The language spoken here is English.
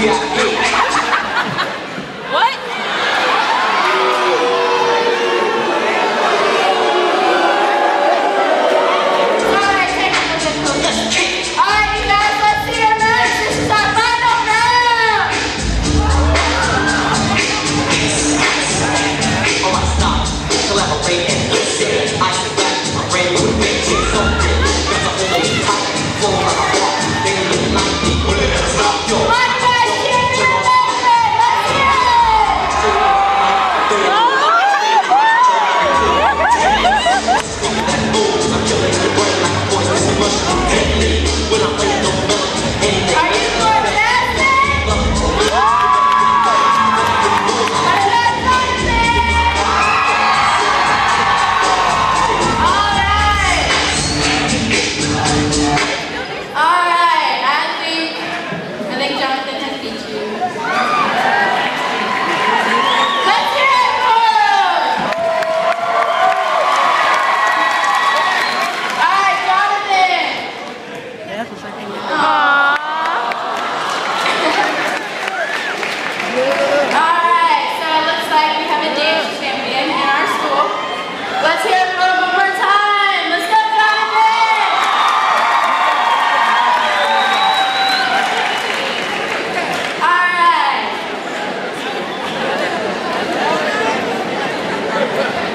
Yeah.